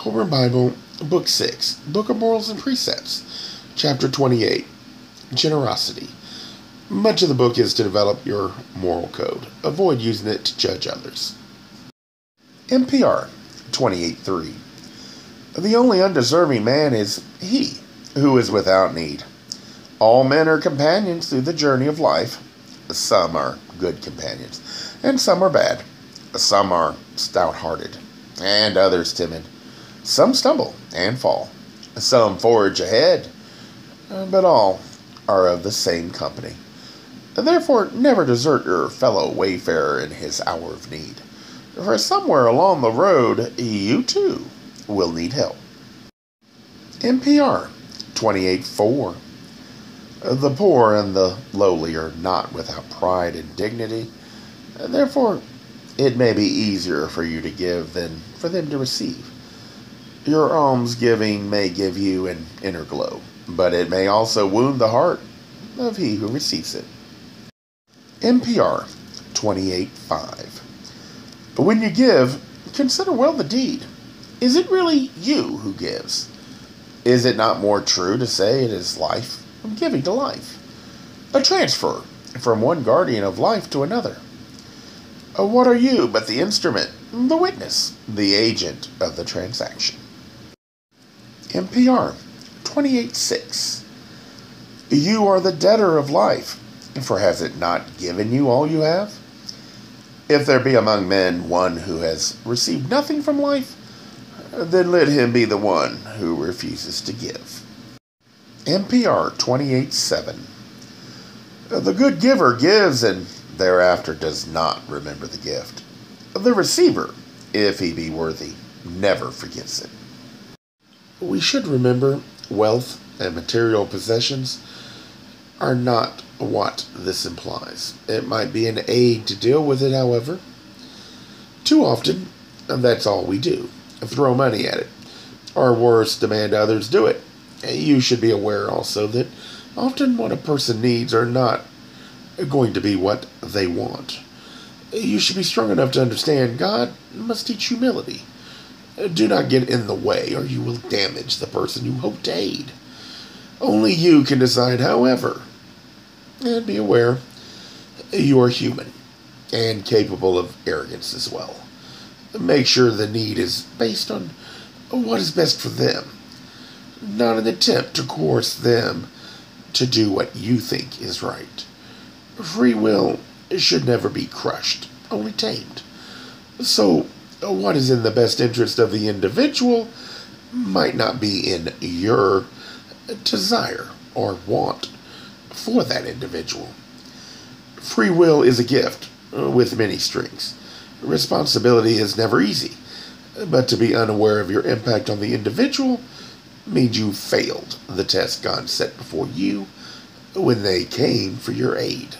Kolbrin Bible, Book 6, Book of Morals and Precepts, Chapter 28, Generosity. Much of the book is to develop your moral code. Avoid using it to judge others. NPR 28.3 The only undeserving man is he who is without need. All men are companions through the journey of life. Some are good companions, and some are bad. Some are stout hearted, and others timid. Some stumble and fall. Some forge ahead, uh, but all are of the same company. Therefore, never desert your fellow wayfarer in his hour of need, for somewhere along the road you too will need help. NPR 28.4 The poor and the lowly are not without pride and dignity. Therefore, it may be easier for you to give than for them to receive. Your almsgiving may give you an inner glow, but it may also wound the heart of he who receives it. NPR 28.5 When you give, consider well the deed. Is it really you who gives? Is it not more true to say it is life from giving to life? A transfer from one guardian of life to another. What are you but the instrument, the witness, the agent of the transaction? NPR 28.6 You are the debtor of life, for has it not given you all you have? If there be among men one who has received nothing from life, then let him be the one who refuses to give. NPR 28.7 The good giver gives and thereafter does not remember the gift. The receiver, if he be worthy, never forgets it. We should remember wealth and material possessions are not what this implies. It might be an aid to deal with it, however. Too often, that's all we do throw money at it, or worse, demand others do it. You should be aware also that often what a person needs are not going to be what they want. You should be strong enough to understand God must teach humility. Do not get in the way, or you will damage the person you hope to aid. Only you can decide, however. And be aware, you are human and capable of arrogance as well. Make sure the need is based on what is best for them, not an attempt to coerce them to do what you think is right. Free will should never be crushed, only tamed. So, what is in the best interest of the individual might not be in your desire or want for that individual. Free will is a gift uh, with many strings. Responsibility is never easy, but to be unaware of your impact on the individual means you failed the test God set before you when they came for your aid.